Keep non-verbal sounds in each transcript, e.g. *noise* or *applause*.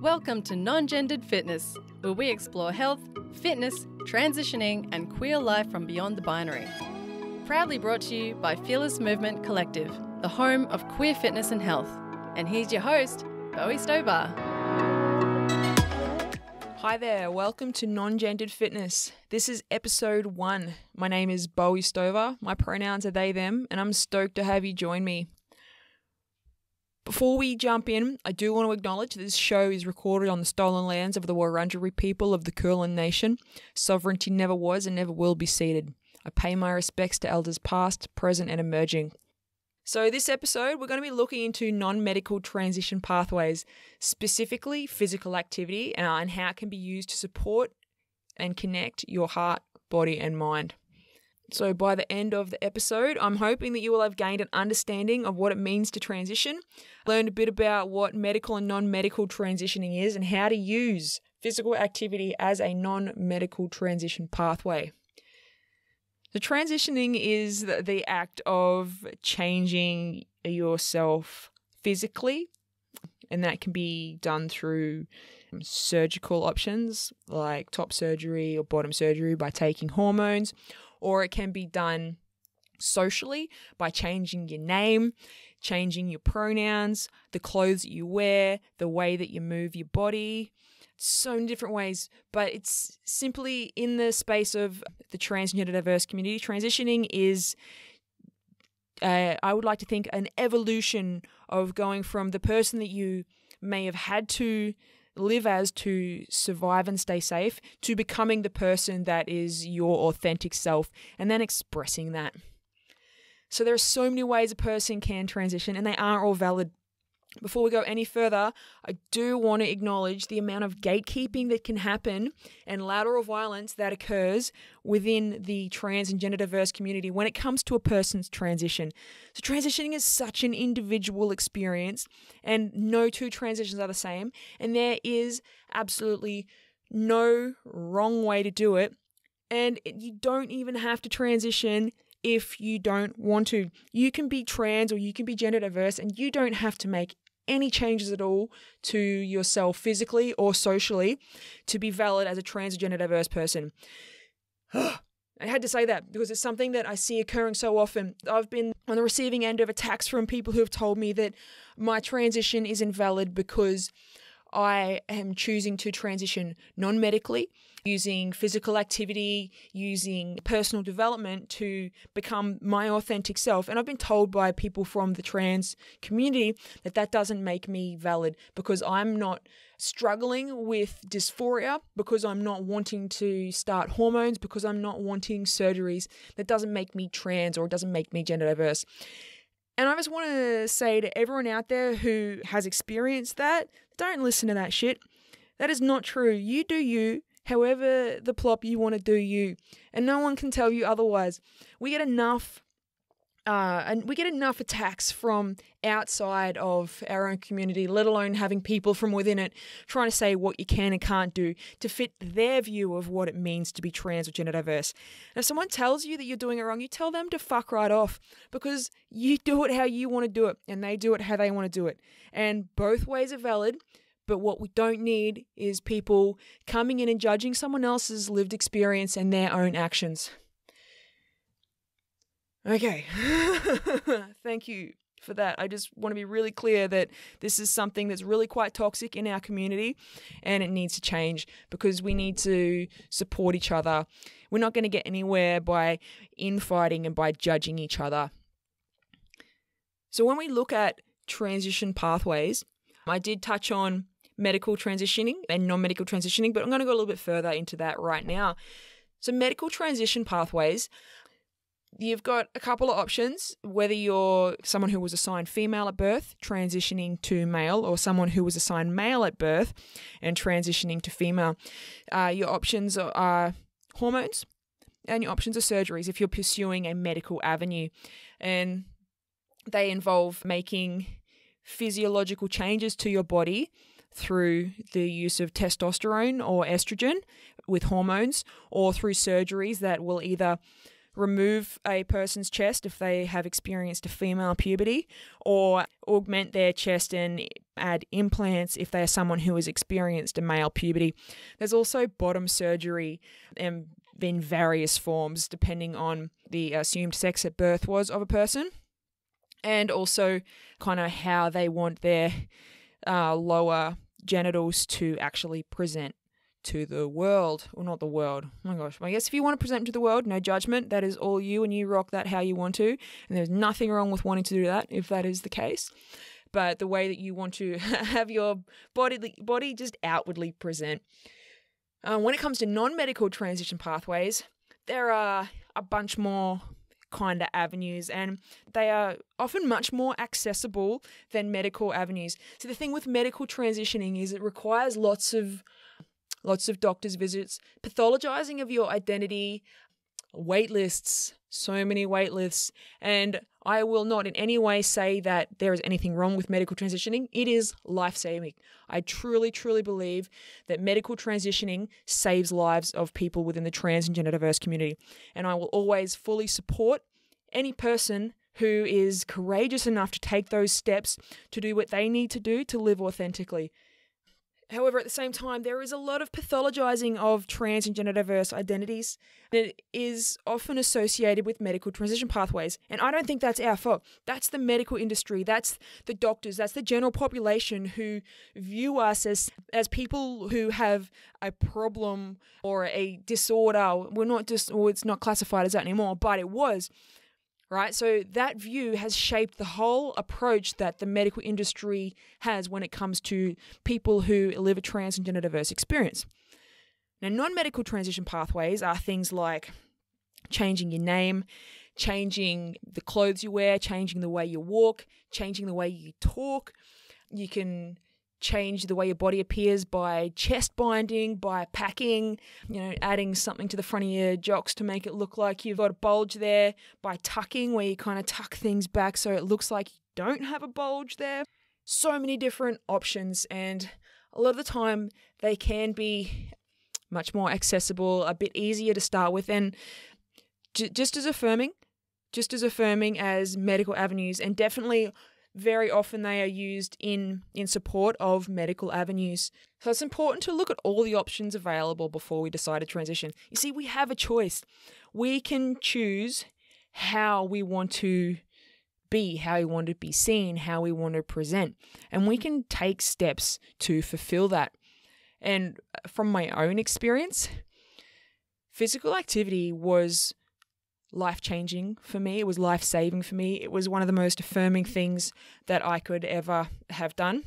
Welcome to Non Gendered Fitness, where we explore health, fitness, transitioning, and queer life from beyond the binary. Proudly brought to you by Fearless Movement Collective, the home of queer fitness and health. And here's your host, Bowie Stover. Hi there, welcome to Non Gendered Fitness. This is episode one. My name is Bowie Stover. My pronouns are they, them, and I'm stoked to have you join me. Before we jump in, I do want to acknowledge that this show is recorded on the stolen lands of the Wurundjeri people of the Kulin Nation. Sovereignty never was and never will be ceded. I pay my respects to elders past, present, and emerging. So, this episode, we're going to be looking into non medical transition pathways, specifically physical activity, and how it can be used to support and connect your heart, body, and mind. So, by the end of the episode, I'm hoping that you will have gained an understanding of what it means to transition, learned a bit about what medical and non medical transitioning is, and how to use physical activity as a non medical transition pathway. The transitioning is the, the act of changing yourself physically, and that can be done through um, surgical options like top surgery or bottom surgery by taking hormones or it can be done socially by changing your name, changing your pronouns, the clothes that you wear, the way that you move your body. So many different ways, but it's simply in the space of the transgender diverse community. Transitioning is, uh, I would like to think, an evolution of going from the person that you may have had to live as to survive and stay safe to becoming the person that is your authentic self and then expressing that. So there are so many ways a person can transition and they are all valid. Before we go any further, I do want to acknowledge the amount of gatekeeping that can happen and lateral violence that occurs within the trans and gender diverse community when it comes to a person's transition. So, transitioning is such an individual experience, and no two transitions are the same, and there is absolutely no wrong way to do it. And you don't even have to transition if you don't want to. You can be trans or you can be gender diverse and you don't have to make any changes at all to yourself physically or socially to be valid as a transgender diverse person. *gasps* I had to say that because it's something that I see occurring so often. I've been on the receiving end of attacks from people who have told me that my transition is invalid because I am choosing to transition non medically, using physical activity, using personal development to become my authentic self. And I've been told by people from the trans community that that doesn't make me valid because I'm not struggling with dysphoria, because I'm not wanting to start hormones, because I'm not wanting surgeries. That doesn't make me trans or it doesn't make me gender diverse. And I just want to say to everyone out there who has experienced that, don't listen to that shit. That is not true. You do you, however the plop you want to do you. And no one can tell you otherwise. We get enough uh, and we get enough attacks from outside of our own community, let alone having people from within it trying to say what you can and can't do to fit their view of what it means to be trans or gender diverse. And if someone tells you that you're doing it wrong, you tell them to fuck right off because you do it how you want to do it and they do it how they want to do it. And both ways are valid. But what we don't need is people coming in and judging someone else's lived experience and their own actions. Okay. *laughs* Thank you for that. I just want to be really clear that this is something that's really quite toxic in our community and it needs to change because we need to support each other. We're not going to get anywhere by infighting and by judging each other. So, when we look at transition pathways, I did touch on medical transitioning and non medical transitioning, but I'm going to go a little bit further into that right now. So, medical transition pathways You've got a couple of options whether you're someone who was assigned female at birth, transitioning to male, or someone who was assigned male at birth and transitioning to female. Uh, your options are, hormones, and your options are surgeries if you're pursuing a medical avenue. And they involve making physiological changes to your body through the use of testosterone or estrogen with hormones, or through surgeries that will either remove a person's chest if they have experienced a female puberty, or augment their chest and add implants if they are someone who has experienced a male puberty. There's also bottom surgery and in various forms depending on the assumed sex at birth was of a person and also kind of how they want their uh, lower genitals to actually present to the world. Well, not the world. Oh my gosh. I guess if you want to present to the world, no judgment. That is all you, and you rock that how you want to. And there's nothing wrong with wanting to do that if that is the case. But the way that you want to *laughs* have your body body just outwardly present. Uh, when it comes to non-medical transition pathways, there are a bunch more kind of avenues and they are often much more accessible than medical avenues. So the thing with medical transitioning is it requires lots of lots of doctor's visits, pathologizing of your identity, wait lists, so many wait lists. And I will not in any way say that there is anything wrong with medical transitioning. It is life saving. I truly, truly believe that medical transitioning saves lives of people within the trans and gender diverse community. And I will always fully support any person who is courageous enough to take those steps to do what they need to do to live authentically. However, at the same time, there is a lot of pathologizing of trans and gender diverse identities that is often associated with medical transition pathways. And I don't think that's our fault. That's the medical industry, that's the doctors, that's the general population who view us as, as people who have a problem or a disorder. We're not just, or it's not classified as that anymore, but it was right? So that view has shaped the whole approach that the medical industry has when it comes to people who live a trans and gender diverse experience. Now, non medical transition pathways are things like changing your name, changing the clothes you wear, changing the way you walk, changing the way you talk. You can change the way your body appears by chest binding, by packing, you know, adding something to the front of your jocks to make it look like you've got a bulge there, by tucking, where you kind of tuck things back so it looks like you don't have a bulge there. So many different options, and a lot of the time they can be much more accessible, a bit easier to start with, and just as affirming. Just as affirming as medical avenues, and definitely very often they are used in in support of medical avenues. So it's important to look at all the options available before we decide to transition. You see, we have a choice. We can choose how we want to be, how we want to be seen, how we want to present, and we can take steps to fulfill that. And from my own experience, physical activity was life changing for me. It was life saving for me. It was one of the most affirming things that I could ever have done.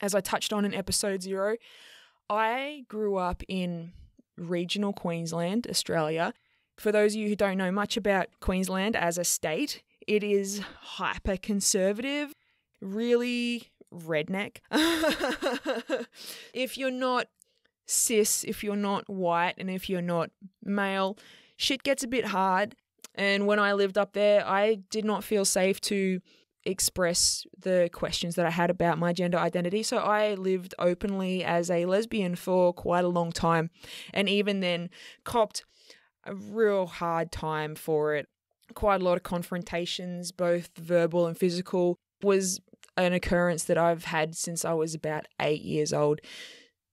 As I touched on in episode zero, I grew up in regional Queensland, Australia. For those of you who don't know much about Queensland as a state, it is hyper conservative, really redneck. *laughs* if you're not cis, if you're not white, and if you're not male, shit gets a bit hard. And when I lived up there, I did not feel safe to express the questions that I had about my gender identity. So I lived openly as a lesbian for quite a long time. And even then, copped a real hard time for it. Quite a lot of confrontations, both verbal and physical, was an occurrence that I've had since I was about eight years old.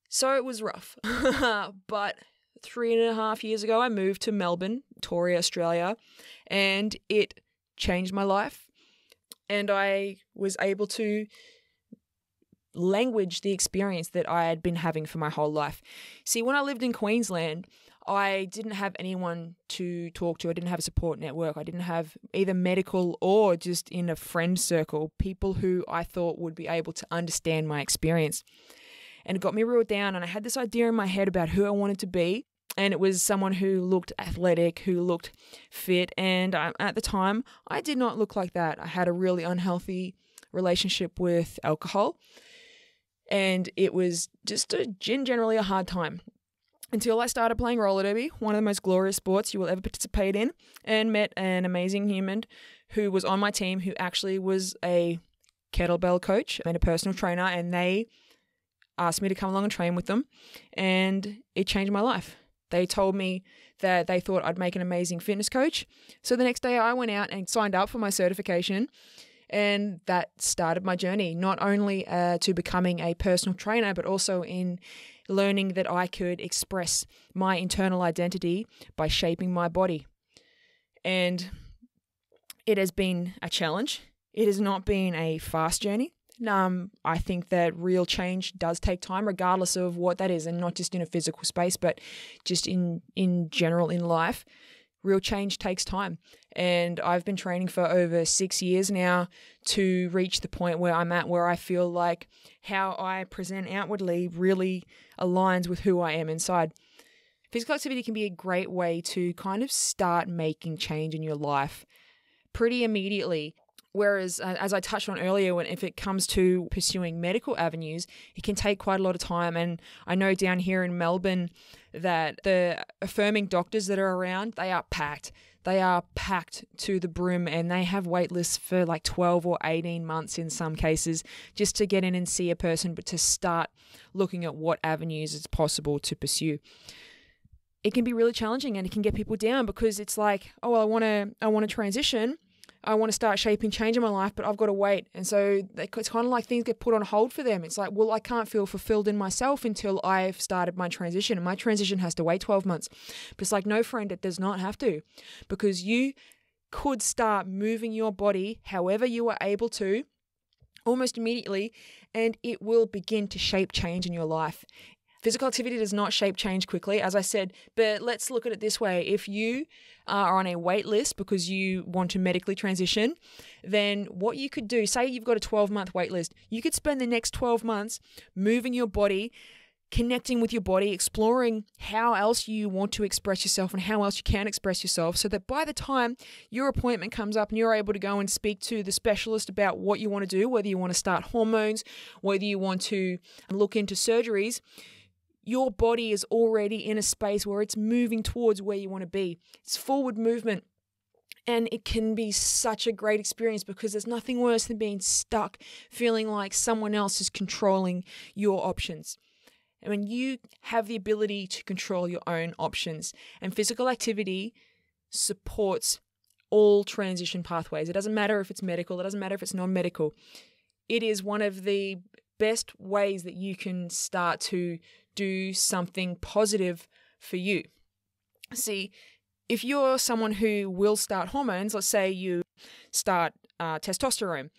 So it was rough. *laughs* but three and a half years ago, I moved to Melbourne, Victoria, Australia, and it changed my life. And I was able to language the experience that I had been having for my whole life. See, when I lived in Queensland, I didn't have anyone to talk to. I didn't have a support network. I didn't have either medical or just in a friend circle, people who I thought would be able to understand my experience. And it got me real down. And I had this idea in my head about who I wanted to be and it was someone who looked athletic, who looked fit. And I, at the time, I did not look like that. I had a really unhealthy relationship with alcohol, and it was just a, generally a hard time. Until I started playing roller derby, one of the most glorious sports you will ever participate in, and met an amazing human who was on my team who actually was a kettlebell coach and a personal trainer, and they asked me to come along and train with them, and it changed my life. They told me that they thought I'd make an amazing fitness coach. So the next day I went out and signed up for my certification. And that started my journey, not only uh, to becoming a personal trainer, but also in learning that I could express my internal identity by shaping my body. And it has been a challenge. It has not been a fast journey. Um, I think that real change does take time, regardless of what that is, and not just in a physical space, but just in in general in life. Real change takes time, and I've been training for over six years now to reach the point where I'm at, where I feel like how I present outwardly really aligns with who I am inside. Physical activity can be a great way to kind of start making change in your life pretty immediately. Whereas, uh, as I touched on earlier, when if it comes to pursuing medical avenues, it can take quite a lot of time. And I know down here in Melbourne that the affirming doctors that are around, they are packed. They are packed to the brim and they have wait lists for like 12 or 18 months in some cases just to get in and see a person, but to start looking at what avenues it's possible to pursue it can be really challenging and it can get people down because it's like, oh, well, I want to, I want to transition, I want to start shaping change in my life, but I've got to wait. And so it's kind of like things get put on hold for them. It's like, well, I can't feel fulfilled in myself until I've started my transition. And my transition has to wait 12 months. But it's like, no, friend, it does not have to because you could start moving your body however you are able to almost immediately and it will begin to shape change in your life. Physical activity does not shape change quickly, as I said, but let's look at it this way. If you are on a wait list because you want to medically transition, then what you could do, say you've got a 12 month wait list, you could spend the next 12 months moving your body connecting with your body, exploring how else you want to express yourself and how else you can express yourself, so that by the time your appointment comes up and you're able to go and speak to the specialist about what you want to do, whether you want to start hormones, whether you want to look into surgeries, your body is already in a space where it's moving towards where you want to be. It's forward movement. And it can be such a great experience because there's nothing worse than being stuck, feeling like someone else is controlling your options. And when you have the ability to control your own options, and physical activity supports all transition pathways. It doesn't matter if it's medical, it doesn't matter if it's non medical. It is one of the best ways that you can start to do something positive for you. See, if you're someone who will start hormones, let's say you start uh, testosterone,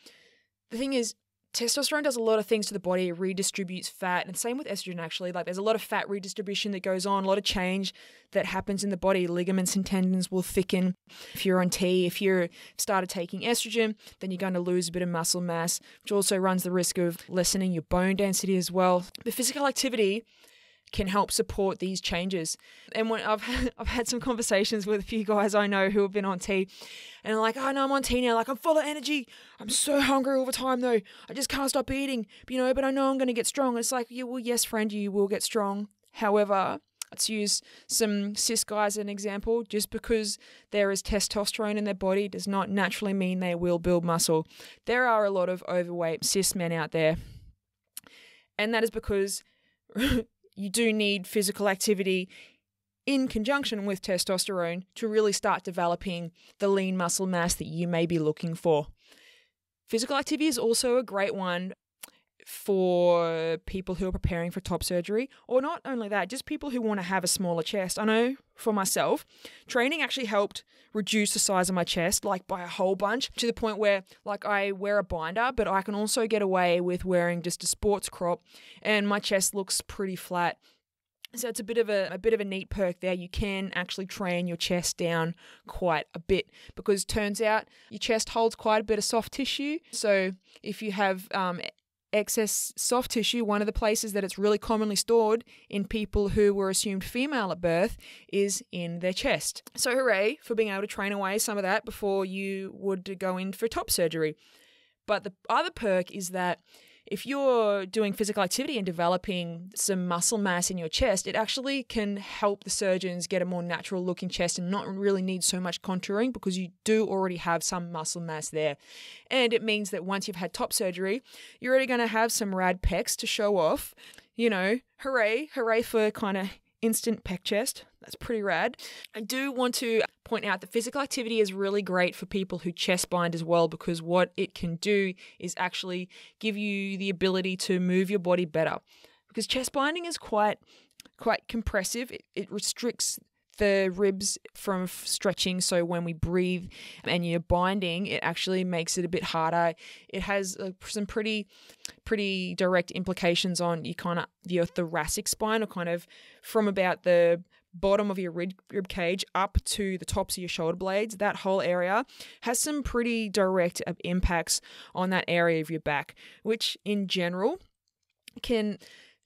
the thing is, testosterone does a lot of things to the body. It redistributes fat, and same with estrogen. Actually, like there's a lot of fat redistribution that goes on, a lot of change that happens in the body. Ligaments and tendons will thicken. If you're on T, if you're started taking estrogen, then you're going to lose a bit of muscle mass, which also runs the risk of lessening your bone density as well. But physical activity can help support these changes. And when I've *laughs* I've had some conversations with a few guys I know who have been on T, and like, "Oh no, I'm on T now. Like I'm full of energy. I'm so hungry all the time though. I just can't stop eating. You know, but I know I'm going to get strong." It's like, yeah, well, yes, friend, you will get strong. However, let's use some cis guys as an example. Just because there is testosterone in their body does not naturally mean they will build muscle. There are a lot of overweight cis men out there. And that is because *laughs* you do need physical activity in conjunction with testosterone to really start developing the lean muscle mass that you may be looking for. Physical activity is also a great one for people who are preparing for top surgery, or not only that, just people who want to have a smaller chest. I know for myself, training actually helped reduce the size of my chest, like by a whole bunch, to the point where, like, I wear a binder, but I can also get away with wearing just a sports crop, and my chest looks pretty flat. So it's a bit of a, a bit of a neat perk there. You can actually train your chest down quite a bit because turns out your chest holds quite a bit of soft tissue. So if you have um, excess soft tissue, one of the places that it's really commonly stored in people who were assumed female at birth is in their chest. So, hooray for being able to train away some of that before you would go in for top surgery. But the other perk is that if you're doing physical activity and developing some muscle mass in your chest, it actually can help the surgeons get a more natural looking chest and not really need so much contouring because you do already have some muscle mass there. And it means that once you've had top surgery, you're already going to have some rad pecs to show off. You know, hooray, hooray for kind of instant pec chest. That's pretty rad. I do want to point out that physical activity is really great for people who chest bind as well because what it can do is actually give you the ability to move your body better. Because chest binding is quite quite compressive. It, it restricts the ribs from stretching. So when we breathe and you're binding, it actually makes it a bit harder. It has uh, some pretty, pretty direct implications on you kind of your thoracic spine, or kind of from about the bottom of your rib, rib cage up to the tops of your shoulder blades. That whole area has some pretty direct uh, impacts on that area of your back, which in general can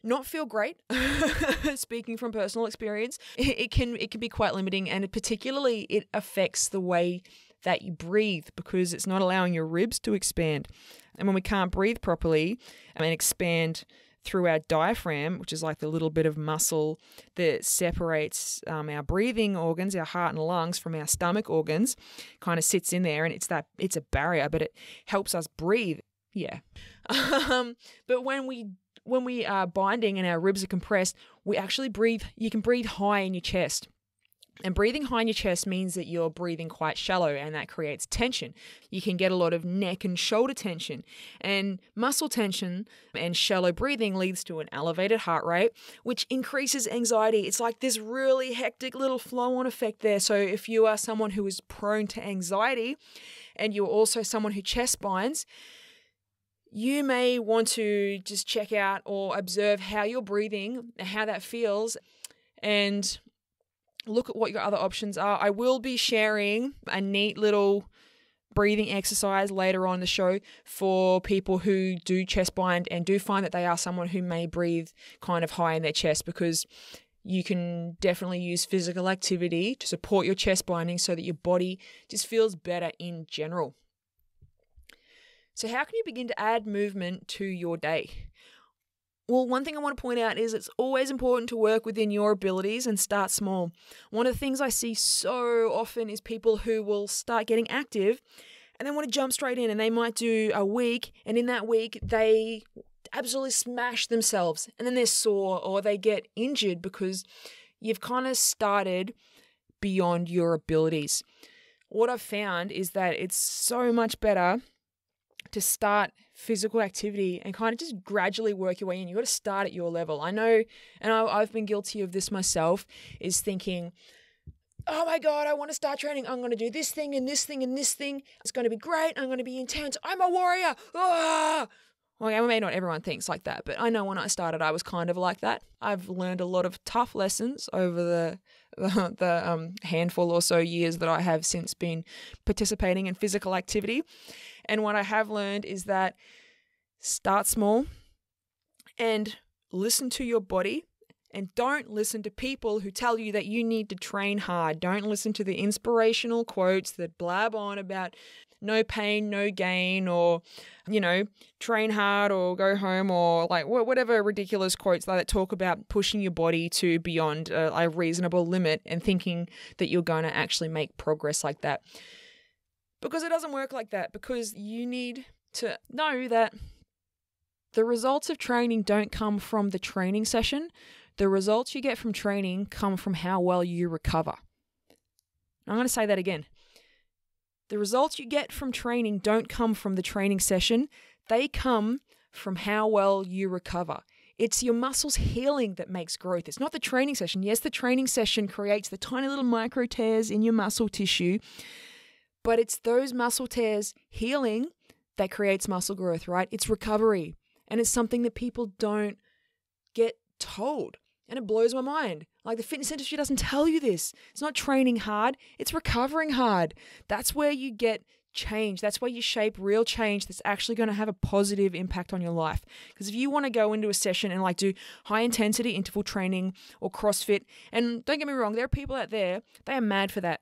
not feel great *laughs* speaking from personal experience *laughs* it can it can be quite limiting and particularly it affects the way that you breathe because it's not allowing your ribs to expand and when we can't breathe properly and expand through our diaphragm, which is like the little bit of muscle that separates um, our breathing organs, our heart and lungs, from our stomach organs, kind of sits in there, and it's that it's a barrier, but it helps us breathe. Yeah, *laughs* um, but when we when we are binding and our ribs are compressed, we actually breathe. You can breathe high in your chest. And breathing high in your chest means that you're breathing quite shallow and that creates tension. You can get a lot of neck and shoulder tension. And muscle tension and shallow breathing leads to an elevated heart rate, which increases anxiety. It's like this really hectic little flow on effect there. So if you are someone who is prone to anxiety and you're also someone who chest binds, you may want to just check out or observe how you're breathing, how that feels, and look at what your other options are. I will be sharing a neat little breathing exercise later on the show for people who do chest bind and do find that they are someone who may breathe kind of high in their chest because you can definitely use physical activity to support your chest binding so that your body just feels better in general. So, how can you begin to add movement to your day? Well, one thing I want to point out is it's always important to work within your abilities and start small. One of the things I see so often is people who will start getting active and they want to jump straight in and they might do a week and in that week they absolutely smash themselves and then they're sore or they get injured because you've kind of started beyond your abilities. What I've found is that it's so much better to start physical activity and kind of just gradually work your way in. You got to start at your level. I know, and I, have been guilty of this myself, is thinking, oh my God, I want to start training. I'm going to do this thing and this thing and this thing. It's going to be great. I'm going to be intense. I'm a warrior. Ah! Well, I not everyone thinks like that, but I know when I started, I was kind of like that. I've learned a lot of tough lessons over the *laughs* the, the um, handful or so years that I have since been participating in physical activity. And what I have learned is that start small and listen to your body and don't listen to people who tell you that you need to train hard. Don't listen to the inspirational quotes that blab on about no pain, no gain, or, you know, train hard or go home, or like whatever ridiculous quotes that talk about pushing your body to beyond a, reasonable limit and thinking that you're going to actually make progress like that. Because it doesn't work like that, because you need to know that the results of training don't come from the training session. The results you get from training come from how well you recover. I'm going to say that again. The results you get from training don't come from the training session, they come from how well you recover. It's your muscles healing that makes growth. It's not the training session. Yes, the training session creates the tiny little micro tears in your muscle tissue, but it's those muscle tears healing that creates muscle growth, right? It's recovery. And it's something that people don't get told. And it blows my mind. Like the fitness industry doesn't tell you this. It's not training hard, it's recovering hard. That's where you get change. That's where you shape real change that's actually going to have a positive impact on your life. Because if you want to go into a session and like do high intensity interval training or CrossFit, and don't get me wrong, there are people out there, they are mad for that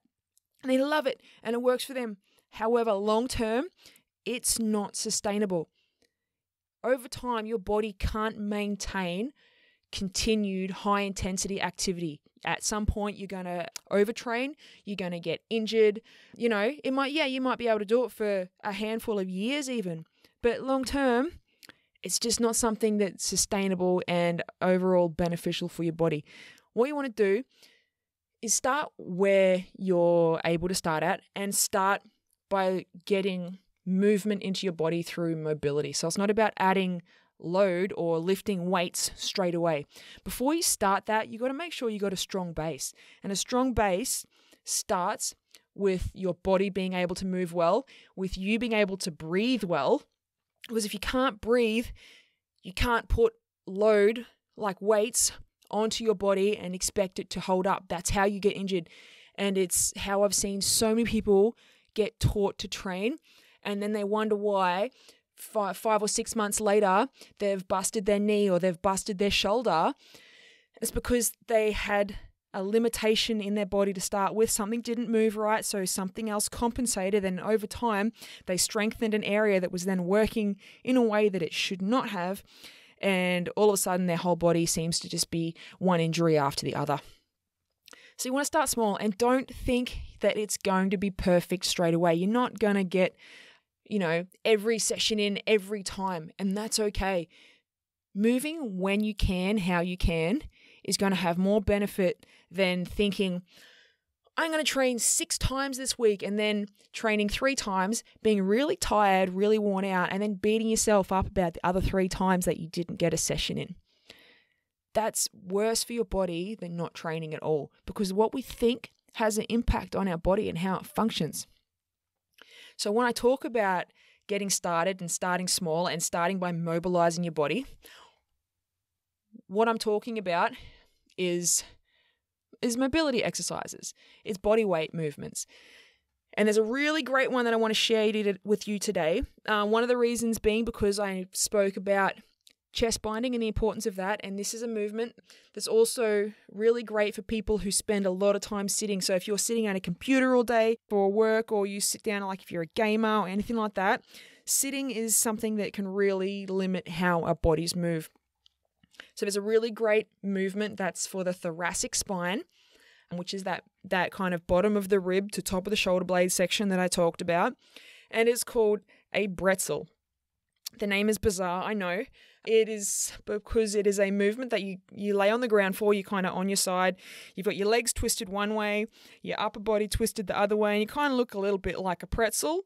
and they love it and it works for them. However, long term, it's not sustainable. Over time, your body can't maintain continued high intensity activity. At some point, you're going to overtrain, you're going to get injured. You know, it might, yeah, you might be able to do it for a handful of years even, but long term, it's just not something that's sustainable and overall beneficial for your body. What you want to do is start where you're able to start at and start by getting movement into your body through mobility. So it's not about adding load or lifting weights straight away. Before you start that, you got to make sure you got a strong base. And a strong base starts with your body being able to move well, with you being able to breathe well. Because if you can't breathe, you can't put load like weights onto your body and expect it to hold up. That's how you get injured. And it's how I've seen so many people get taught to train and then they wonder why five, five or six months later they've busted their knee or they've busted their shoulder. It's because they had a limitation in their body to start with. Something didn't move right, so something else compensated, and over time, they strengthened an area that was then working in a way that it should not have. And all of a sudden, their whole body seems to just be one injury after the other. So, you want to start small and don't think that it's going to be perfect straight away. You're not going to get, you know, every session in every time, and that's okay. Moving when you can, how you can, is going to have more benefit than thinking, I'm going to train six times this week and then training three times, being really tired, really worn out, and then beating yourself up about the other three times that you didn't get a session in. That's worse for your body than not training at all because what we think has an impact on our body and how it functions. So, when I talk about getting started and starting small and starting by mobilizing your body, what I'm talking about is is mobility exercises. It's body weight movements. And there's a really great one that I want to share with you today. Uh, one of the reasons being because I spoke about chest binding and the importance of that. And this is a movement that's also really great for people who spend a lot of time sitting. So if you're sitting at a computer all day for work, or you sit down, like if you're a gamer or anything like that, sitting is something that can really limit how our bodies move. So there's a really great movement that's for the thoracic spine, um, which is that that kind of bottom of the rib to top of the shoulder blade section that I talked about, and it's called a bretzel. The name is bizarre, I know. It is because it is a movement that you, you lay on the ground for, you kind of on your side. You've got your legs twisted one way, your upper body twisted the other way, and you kind of look a little bit like a pretzel.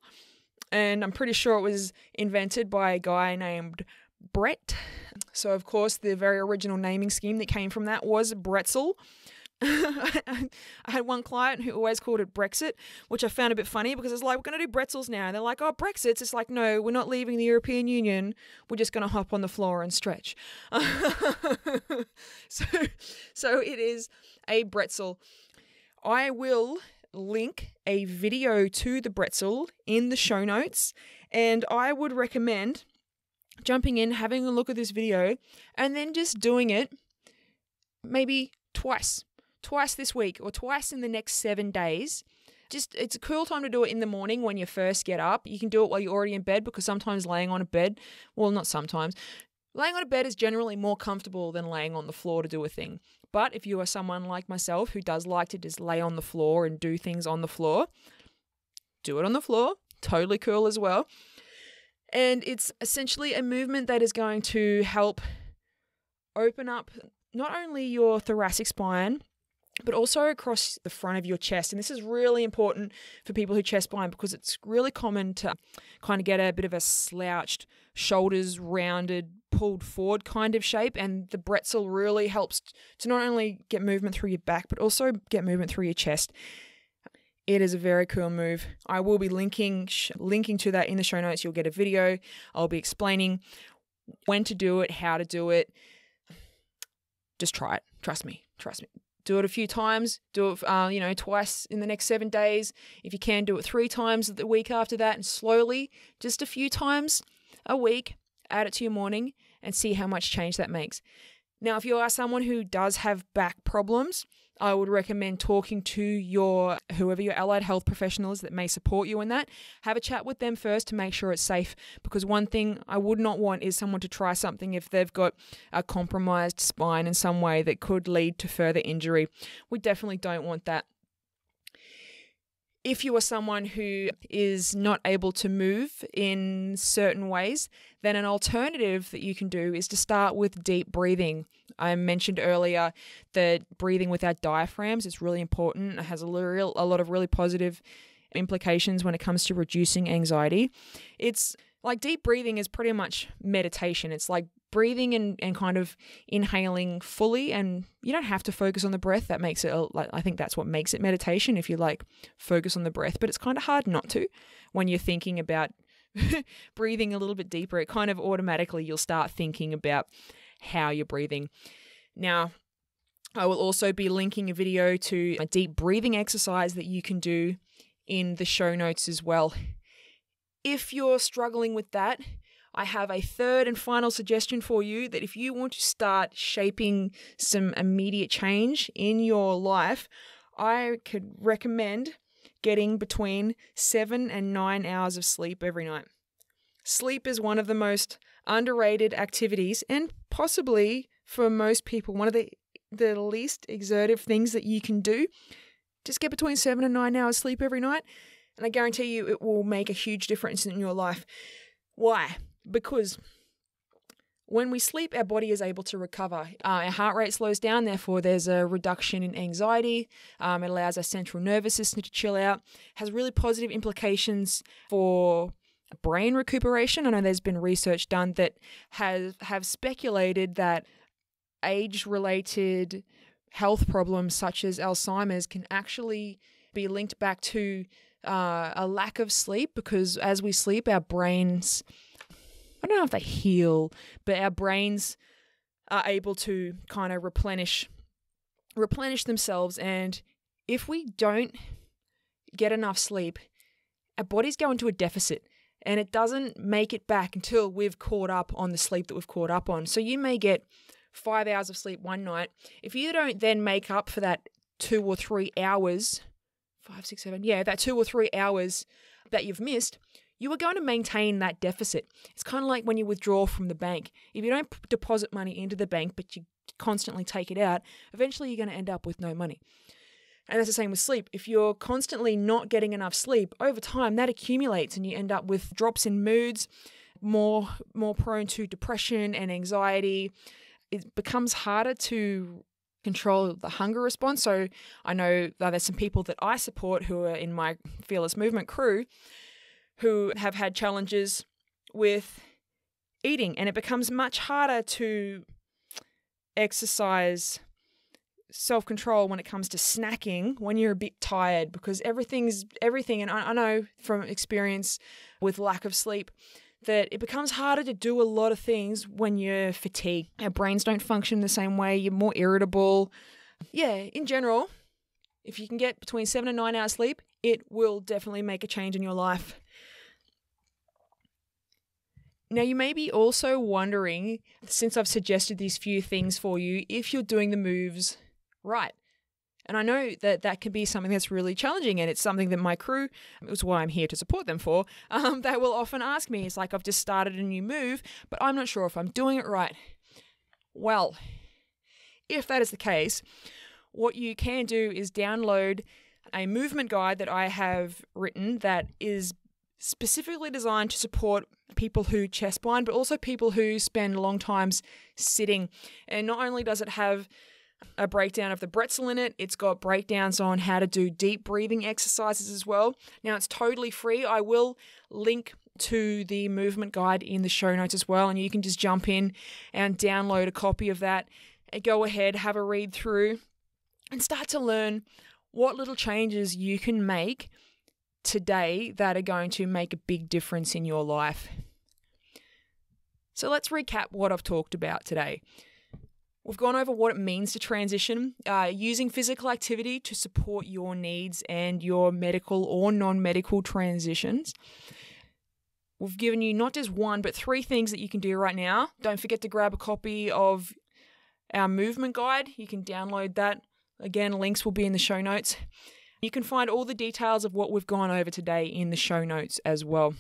And I'm pretty sure it was invented by a guy named Brett. So, of course, the very original naming scheme that came from that was Bretzel. *laughs* I had one client who always called it Brexit, which I found a bit funny because it's like, we're going to do pretzels now. And they're like, oh, Brexit. It's like, no, we're not leaving the European Union. We're just going to hop on the floor and stretch. *laughs* so, so it is a Bretzel. I will link a video to the Bretzel in the show notes. And I would recommend jumping in, having a look at this video, and then just doing it maybe twice, twice this week or twice in the next seven days. Just it's a cool time to do it in the morning when you first get up. You can do it while you're already in bed because sometimes laying on a bed, well, not sometimes, laying on a bed is generally more comfortable than laying on the floor to do a thing. But if you are someone like myself who does like to just lay on the floor and do things on the floor, do it on the floor. Totally cool as well. And it's essentially a movement that is going to help open up not only your thoracic spine, but also across the front of your chest. And this is really important for people who chest bind because it's really common to kind of get a bit of a slouched, shoulders rounded, pulled forward kind of shape. And the Bretzel really helps to not only get movement through your back, but also get movement through your chest. It is a very cool move. I will be linking sh- linking to that in the show notes. You'll get a video. I'll be explaining when to do it, how to do it. Just try it. Trust me. Trust me. Do it a few times. Do it, uh, you know, twice in the next seven days. If you can, do it three times the week after that, and slowly, just a few times a week, add it to your morning and see how much change that makes. Now, if you are someone who does have back problems, I would recommend talking to your whoever your allied health professional is that may support you in that. Have a chat with them first to make sure it's safe because one thing I would not want is someone to try something if they've got a compromised spine in some way that could lead to further injury. We definitely don't want that if you are someone who is not able to move in certain ways, then an alternative that you can do is to start with deep breathing. I mentioned earlier that breathing without diaphragms is really important. It has a, real, a lot of really positive implications when it comes to reducing anxiety. It's like deep breathing is pretty much meditation. It's like breathing and, and kind of inhaling fully and you don't have to focus on the breath that makes it i think that's what makes it meditation if you like focus on the breath but it's kind of hard not to when you're thinking about *laughs* breathing a little bit deeper it kind of automatically you'll start thinking about how you're breathing now i will also be linking a video to a deep breathing exercise that you can do in the show notes as well if you're struggling with that, I have a third and final suggestion for you that if you want to start shaping some immediate change in your life, I could recommend getting between seven and nine hours of sleep every night. Sleep is one of the most underrated activities and possibly for most people one of the the least exertive things that you can do. Just get between 7 and 9 hours sleep every night and I guarantee you it will make a huge difference in your life. Why? Because when we sleep, our body is able to recover. Uh, our heart rate slows down, therefore, there's a reduction in anxiety. Um, it allows our central nervous system to chill out. Has really positive implications for brain recuperation. I know there's been research done that has have speculated that age-related health problems such as Alzheimer's can actually be linked back to uh, a lack of sleep because as we sleep, our brains, I don't know if they heal, but our brains are able to kind of replenish replenish themselves and if we don't get enough sleep our bodies go into a deficit and it doesn't make it back until we've caught up on the sleep that we've caught up on so you may get 5 hours of sleep one night if you don't then make up for that 2 or 3 hours five, six, seven, yeah, that two or three hours that you've missed, you are going to maintain that deficit. It's kind of like when you withdraw from the bank. If you don't deposit money into the bank, but you constantly take it out, eventually you're going to end up with no money. And that's the same with sleep. If you're constantly not getting enough sleep, over time that accumulates and you end up with drops in moods, more more prone to depression and anxiety. It becomes harder to control the hunger response. So I know there's some people that I support who are in my Fearless Movement crew who have had challenges with eating, and it becomes much harder to exercise self control when it comes to snacking when you're a bit tired because everything's everything. And I, I know from experience with lack of sleep that it becomes harder to do a lot of things when you're fatigued. Our brains don't function the same way, you're more irritable. Yeah, in general, if you can get between seven and nine hours sleep, it will definitely make a change in your life. Now, you may be also wondering, since I've suggested these few things for you, if you're doing the moves right. And I know that that can be something that's really challenging, and it's something that my crew, it's why I'm here to support them for, *laughs* um, they will often ask me. It's like, I've just started a new move, but I'm not sure if I'm doing it right. Well, if that is the case, what you can do is download a movement guide that I have written that is specifically designed to support people who chest bind, but also people who spend long times sitting. And not only does it have a breakdown of the Bretzel in it. It's got breakdowns on how to do deep breathing exercises as well. Now, it's totally free. I will link to the movement guide in the show notes as well, and you can just jump in and download a copy of that. Go ahead, have a read through, and start to learn what little changes you can make today that are going to make a big difference in your life. So, let's recap what I've talked about today. We've gone over what it means to transition, uh, using physical activity to support your needs and your medical or non medical transitions. We've given you not just one, but three things that you can do right now. Don't forget to grab a copy of our movement guide. You can download that. Again, links will be in the show notes. You can find all the details of what we've gone over today in the show notes as well.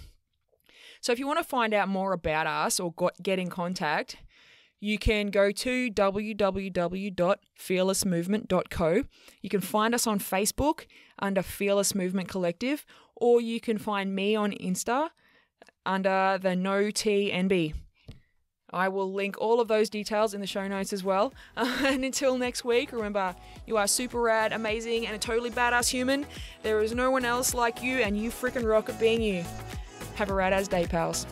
So, if you want to find out more about us or get in contact, you can go to www.fearlessmovement.co. You can find us on Facebook under Fearless Movement Collective, or you can find me on Insta under the No TNB. I will link all of those details in the show notes as well. *laughs* and until next week, remember you are super rad, amazing, and a totally badass human. There is no one else like you, and you freaking rock at being you. Have a rad as day, pals.